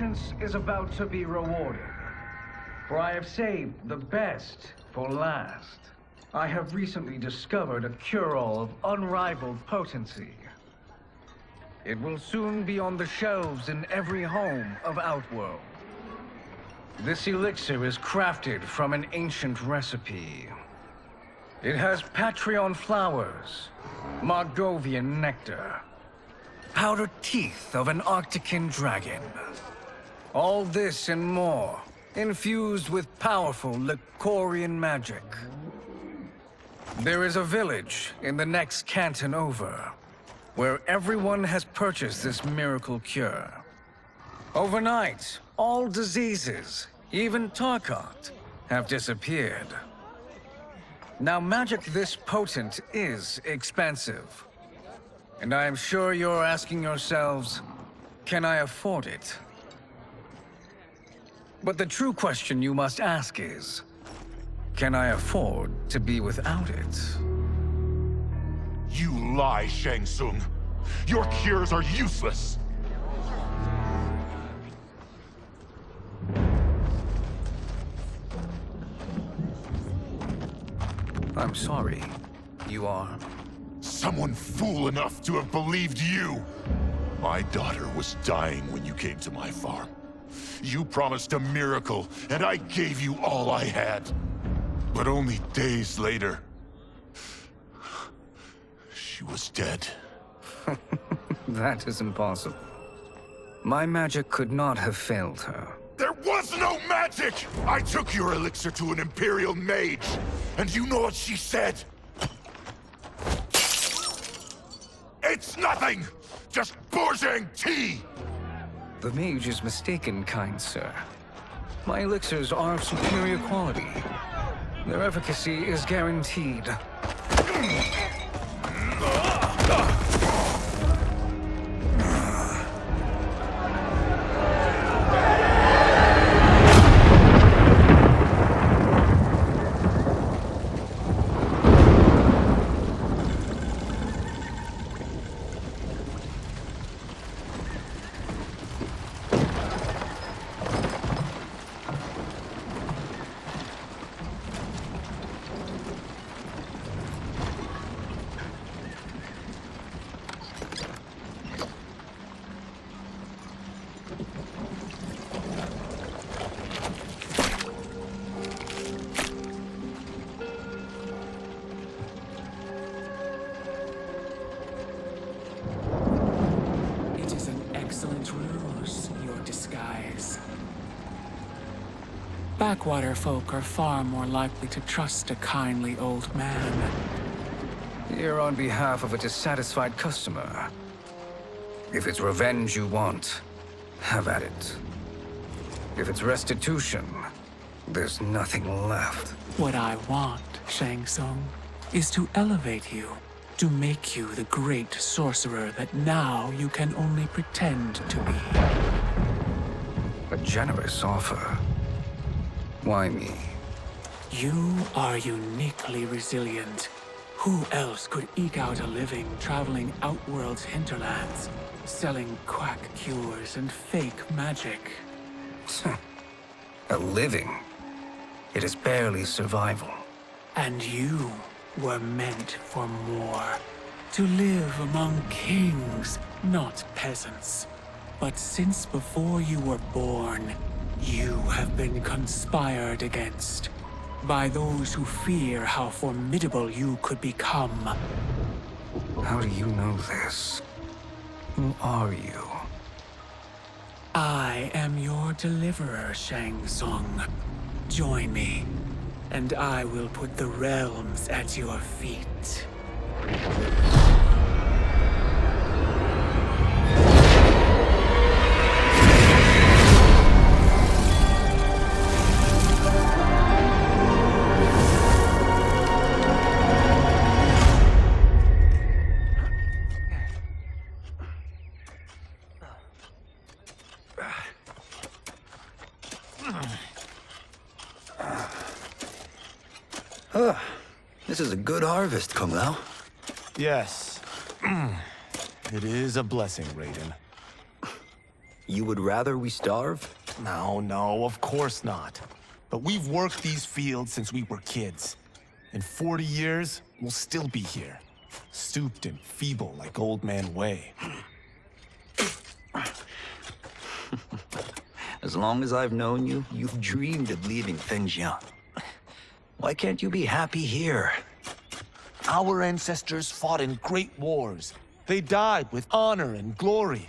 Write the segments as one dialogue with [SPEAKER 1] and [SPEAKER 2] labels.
[SPEAKER 1] patience is about to be rewarded. For I have saved the best for last. I have recently discovered a cure-all of unrivaled potency. It will soon be on the shelves in every home of Outworld. This elixir is crafted from an ancient recipe. It has Patreon flowers, Margovian nectar, powdered teeth of an Arctican dragon. All this and more, infused with powerful Licorian magic. There is a village in the next canton over, where everyone has purchased this miracle cure. Overnight, all diseases, even Tarkat, have disappeared. Now magic this potent is expensive. And I am sure you're asking yourselves, can I afford it? But the true question you must ask is, can I afford to be without it?
[SPEAKER 2] You lie, Shang Tsung. Your cures are useless.
[SPEAKER 1] I'm sorry. You are?
[SPEAKER 2] Someone fool enough to have believed you. My daughter was dying when you came to my farm. You promised a miracle, and I gave you all I had. But only days later, she was dead.
[SPEAKER 1] that is impossible. My magic could not have failed her.
[SPEAKER 2] There was no magic! I took your elixir to an Imperial mage, and you know what she said? It's nothing! Just Bourjang tea!
[SPEAKER 1] The mage is mistaken, kind sir. My elixirs are of superior quality. Their efficacy is guaranteed.
[SPEAKER 3] Blackwater folk are far more likely to trust a kindly old man.
[SPEAKER 1] You're on behalf of a dissatisfied customer. If it's revenge you want, have at it. If it's restitution, there's nothing left.
[SPEAKER 3] What I want, Shang Tsung, is to elevate you, to make you the great sorcerer that now you can only pretend to be.
[SPEAKER 1] A generous offer. Why me?
[SPEAKER 3] You are uniquely resilient. Who else could eke out a living traveling Outworld's hinterlands, selling quack cures and fake magic?
[SPEAKER 1] a living? It is barely survival.
[SPEAKER 3] And you were meant for more. To live among kings, not peasants. But since before you were born, you have been conspired against by those who fear how formidable you could become.
[SPEAKER 1] How do you know this? Who are you?
[SPEAKER 3] I am your deliverer, Shang Tsung. Join me, and I will put the realms at your feet.
[SPEAKER 4] Good harvest, Kung Lao.
[SPEAKER 5] Yes. it is a blessing, Raiden.
[SPEAKER 4] You would rather we starve?
[SPEAKER 5] No, no, of course not. But we've worked these fields since we were kids. In 40 years, we'll still be here. Stooped and feeble like Old Man Wei.
[SPEAKER 4] As long as I've known you, you've dreamed of leaving Fengjian. Why can't you be happy here?
[SPEAKER 5] Our ancestors fought in great wars. They died with honor and glory.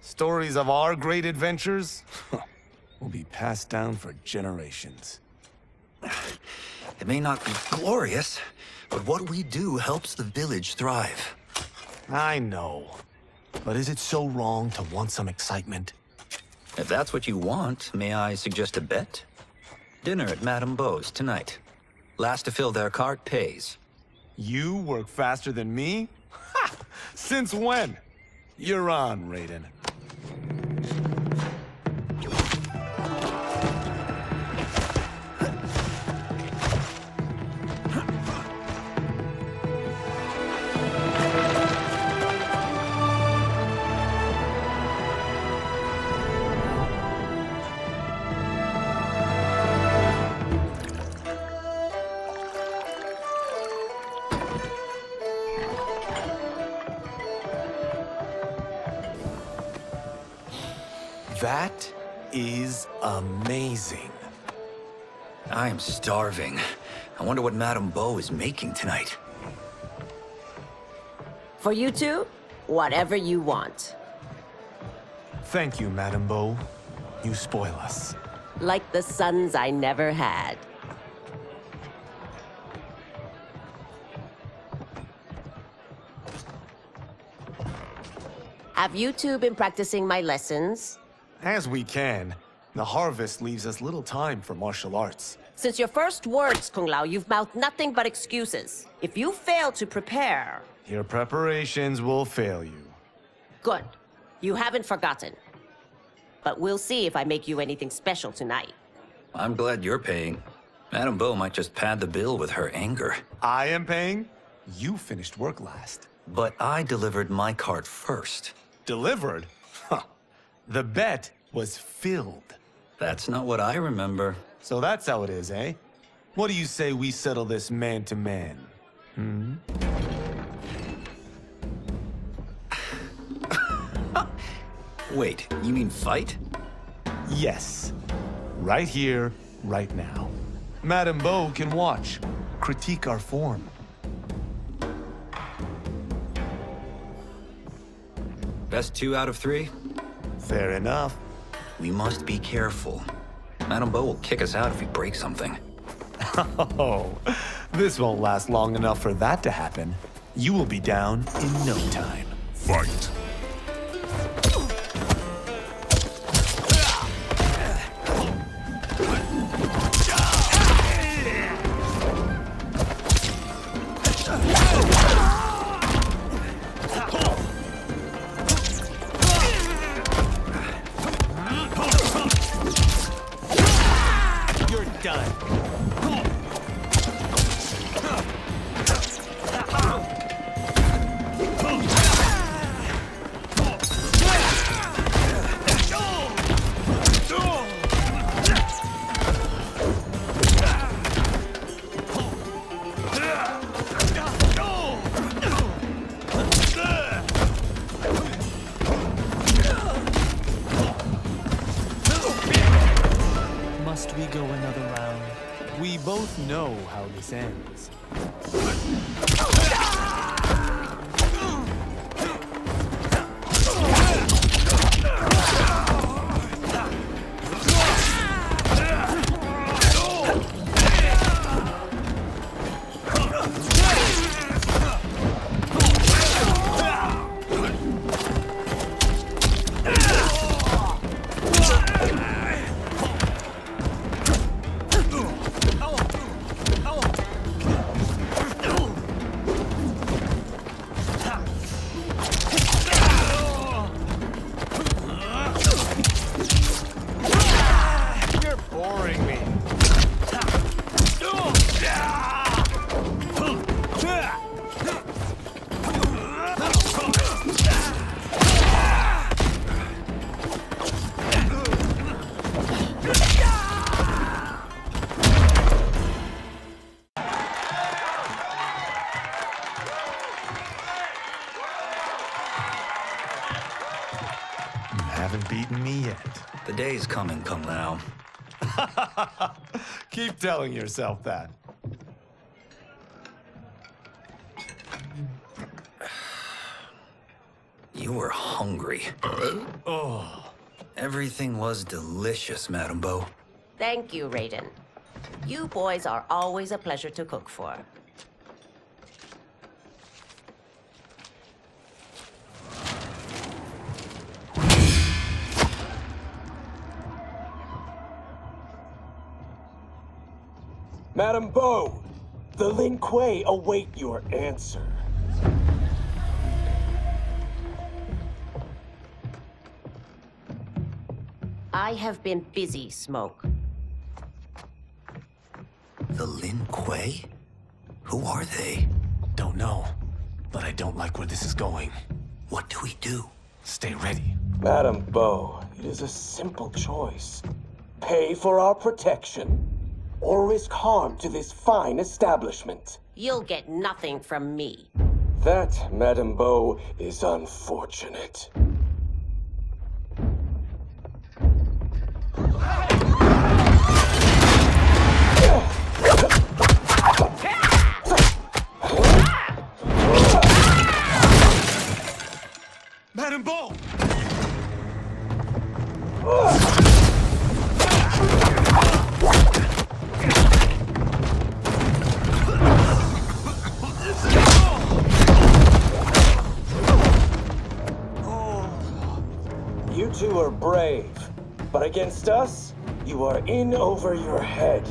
[SPEAKER 5] Stories of our great adventures will be passed down for generations.
[SPEAKER 4] It may not be glorious, but what we do helps the village thrive.
[SPEAKER 5] I know. But is it so wrong to want some excitement?
[SPEAKER 4] If that's what you want, may I suggest a bet? Dinner at Madame Bo's tonight. Last to fill their cart pays.
[SPEAKER 5] You work faster than me? Ha! Since when? You're on, Raiden.
[SPEAKER 4] Starving. I wonder what Madame Bo is making tonight.
[SPEAKER 6] For you two, whatever you want.
[SPEAKER 5] Thank you, Madame Bo. You spoil us.
[SPEAKER 6] Like the sons I never had. Have you two been practicing my lessons?
[SPEAKER 5] As we can. The harvest leaves us little time for martial arts.
[SPEAKER 6] Since your first words, Kung Lao, you've mouthed nothing but excuses. If you fail to prepare,
[SPEAKER 5] Your preparations will fail you.
[SPEAKER 6] good. You haven't forgotten. But we'll see if I make you anything special tonight.
[SPEAKER 4] I'm glad you're paying. Madame Bo might just pad the bill with her anger.
[SPEAKER 5] I am paying? You finished work last.
[SPEAKER 4] But I delivered my cart first.
[SPEAKER 5] Delivered? Huh. The bet was filled.
[SPEAKER 4] That's not what I remember.
[SPEAKER 5] So that's how it is, eh? What do you say we settle this man to man? Hmm?
[SPEAKER 4] Wait, you mean fight?
[SPEAKER 5] Yes. Right here, right now. Madame Bo can watch, critique our form.
[SPEAKER 4] Best two out of three?
[SPEAKER 5] Fair enough.
[SPEAKER 4] We must be careful. Madame Bo will kick us out if we break something.
[SPEAKER 5] Oh, this won't last long enough for that to happen. You will be down in no time.
[SPEAKER 2] Fight!
[SPEAKER 5] Know how this ends. Keep telling yourself that.
[SPEAKER 4] You were hungry. oh. Everything was delicious, Madame Bo.
[SPEAKER 6] Thank you, Raiden. You boys are always a pleasure to cook for.
[SPEAKER 7] Madam Bo, the Lin Kuei await your answer.
[SPEAKER 6] I have been busy, Smoke.
[SPEAKER 4] The Lin Kuei? Who are they?
[SPEAKER 5] Don't know, but I don't like where this is going.
[SPEAKER 4] What do we do?
[SPEAKER 5] Stay ready.
[SPEAKER 7] Madam Bo, it is a simple choice. Pay for our protection, or risk harm to this fine establishment.
[SPEAKER 6] You'll get nothing from me.
[SPEAKER 7] That, Madam Bo, is unfortunate. Against us, you are in over your head.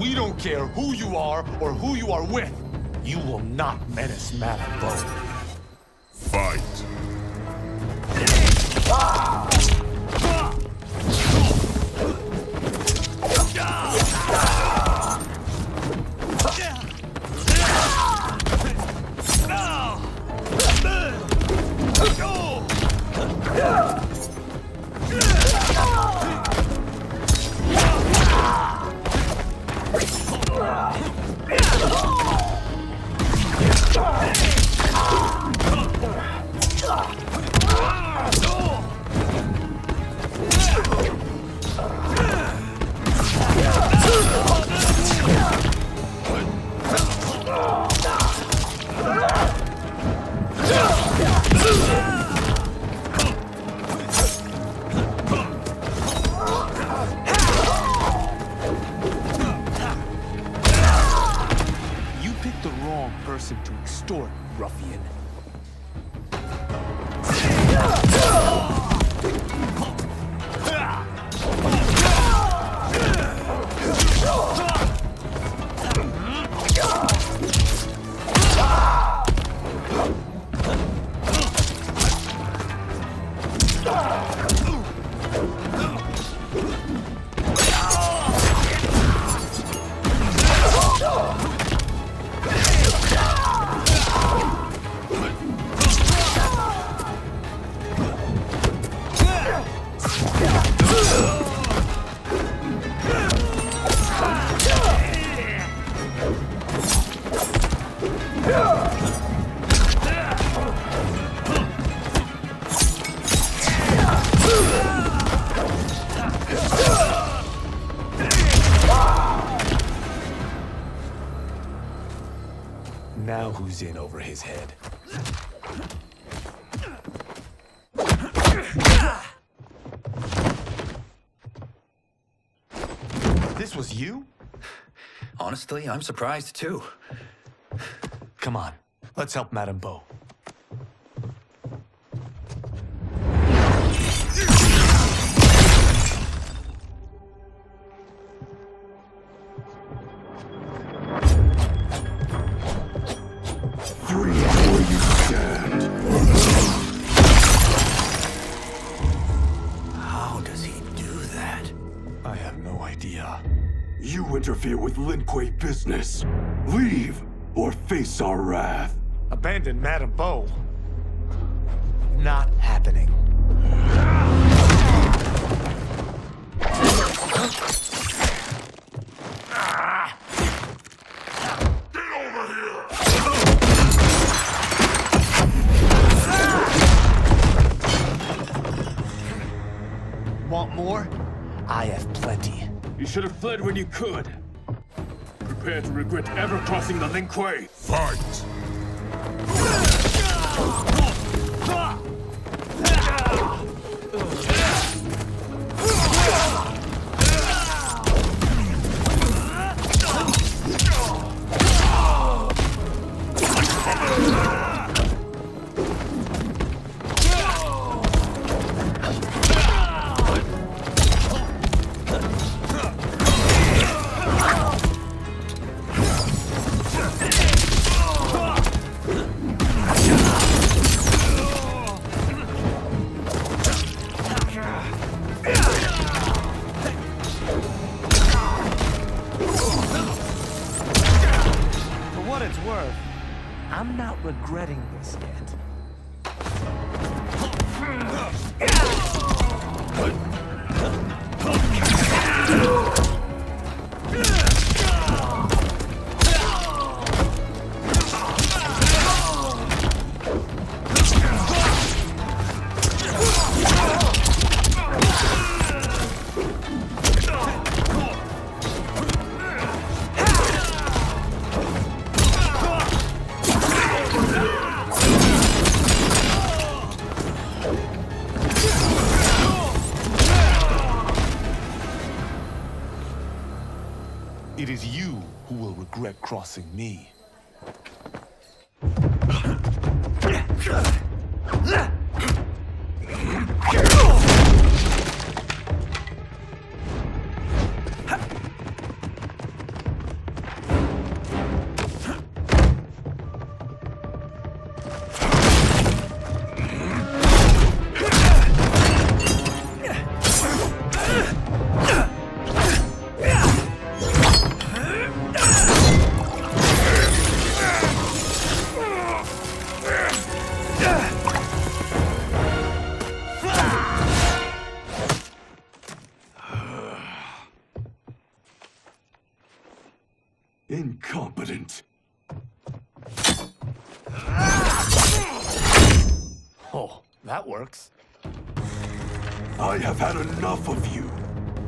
[SPEAKER 5] We don't care who you are or who you are with. You will not menace Madam Bo.
[SPEAKER 2] Fight.
[SPEAKER 5] You
[SPEAKER 4] Honestly, I'm surprised too.
[SPEAKER 5] Come on, let's help Madame Bo.
[SPEAKER 8] Lin Kuei business. Leave or face our wrath.
[SPEAKER 5] Abandon Madame Bo. Not happening. Get over here. Want more? I have plenty.
[SPEAKER 8] You should have fled when you could. Prepare to regret ever crossing the Lin Kuei.
[SPEAKER 2] Fight! It is you who will regret crossing me.
[SPEAKER 8] Incompetent.
[SPEAKER 5] Oh, that works.
[SPEAKER 8] I have had enough of you.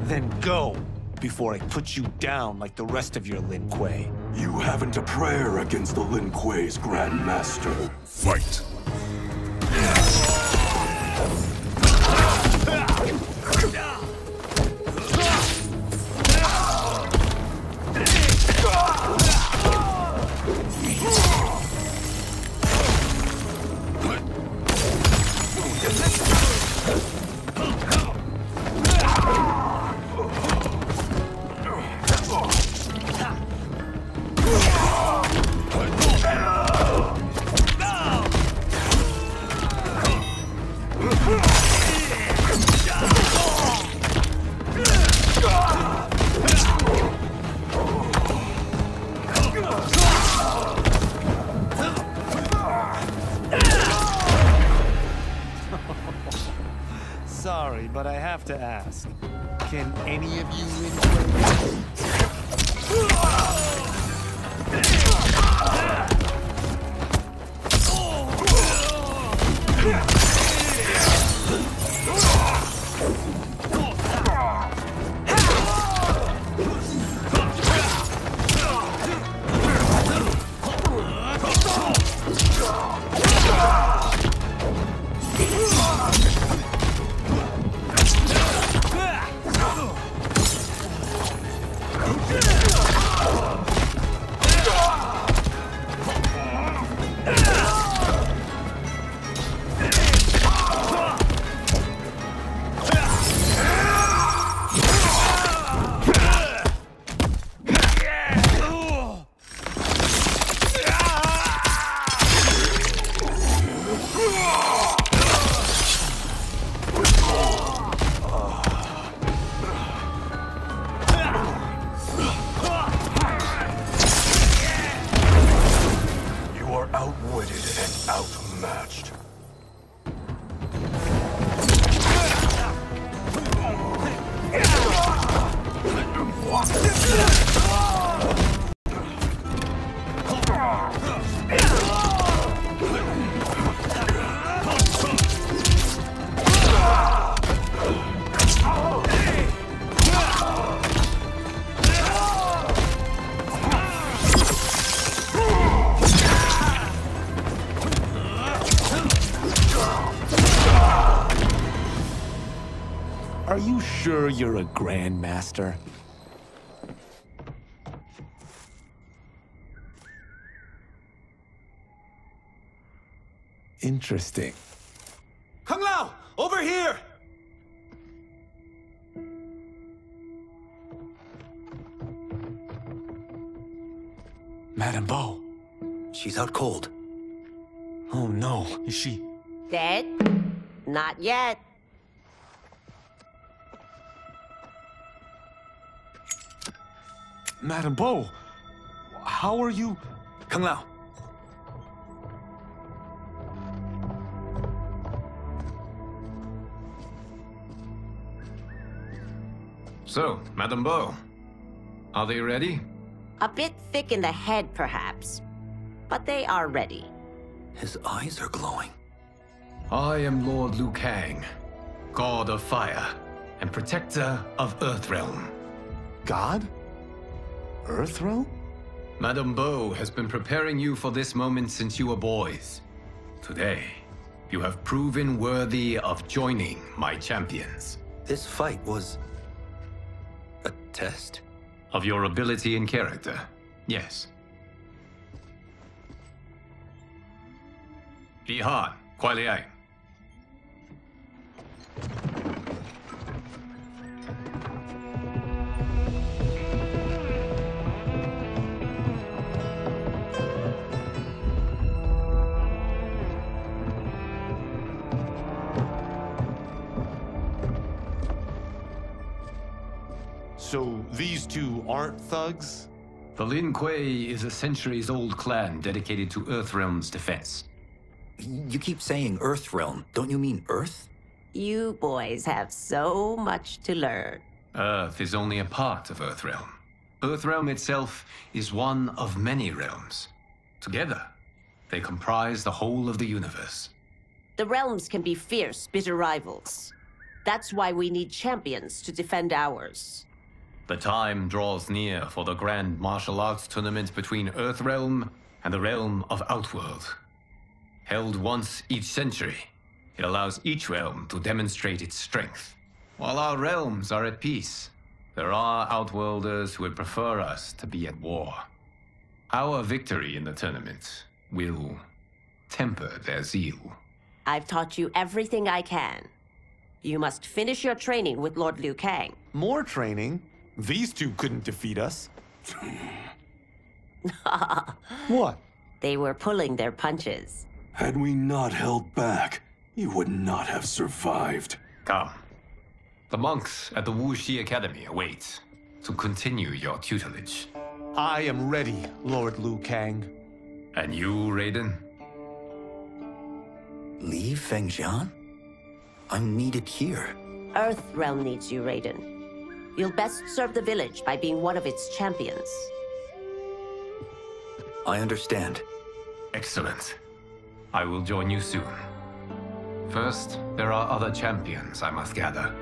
[SPEAKER 5] Then go, before I put you down like the rest of your Lin Kuei.
[SPEAKER 8] You haven't a prayer against the Lin Kuei's Grand Master.
[SPEAKER 2] Fight!
[SPEAKER 5] You're a Grandmaster? Interesting. Kung Lao! Over here! Madame Bo.
[SPEAKER 4] She's out cold.
[SPEAKER 5] Oh no, is she...
[SPEAKER 6] Dead? Not yet.
[SPEAKER 5] Madame Bo, how are you...
[SPEAKER 4] Kung Lao.
[SPEAKER 9] So, Madame Bo, are they ready?
[SPEAKER 6] A bit thick in the head, perhaps. But they are ready.
[SPEAKER 4] His eyes are glowing.
[SPEAKER 9] I am Lord Liu Kang, God of Fire and Protector of Earthrealm.
[SPEAKER 5] God? Earthrealm?
[SPEAKER 9] Madame Bo has been preparing you for this moment since you were boys. Today, you have proven worthy of joining my champions.
[SPEAKER 4] This fight was... a test.
[SPEAKER 9] Of your ability and character, yes. Bi-Han, Kuai Liang.
[SPEAKER 5] So these two aren't thugs?
[SPEAKER 9] The Lin Kuei is a centuries-old clan dedicated to Earthrealm's defense.
[SPEAKER 4] You keep saying Earthrealm. Don't you mean Earth?
[SPEAKER 6] You boys have so much to learn.
[SPEAKER 9] Earth is only a part of Earthrealm. Earthrealm itself is one of many realms. Together, they comprise the whole of the universe.
[SPEAKER 6] The realms can be fierce, bitter rivals. That's why we need champions to defend ours.
[SPEAKER 9] The time draws near for the grand martial arts tournament between Earthrealm and the realm of Outworld. Held once each century, it allows each realm to demonstrate its strength. While our realms are at peace, there are Outworlders who would prefer us to be at war. Our victory in the tournament will temper their zeal.
[SPEAKER 6] I've taught you everything I can. You must finish your training with Lord Liu Kang.
[SPEAKER 5] More training? These two couldn't defeat us. what?
[SPEAKER 6] They were pulling their punches.
[SPEAKER 8] Had we not held back, you would not have survived.
[SPEAKER 9] Come. The monks at the Wu Shi Academy await to continue your tutelage.
[SPEAKER 5] I am ready, Lord Liu Kang.
[SPEAKER 9] And you, Raiden?
[SPEAKER 4] Li Fengjian? I'm needed here.
[SPEAKER 6] Earthrealm needs you, Raiden. You'll best serve the village by being one of its champions.
[SPEAKER 4] I understand.
[SPEAKER 9] Excellent. I will join you soon. First, there are other champions I must gather.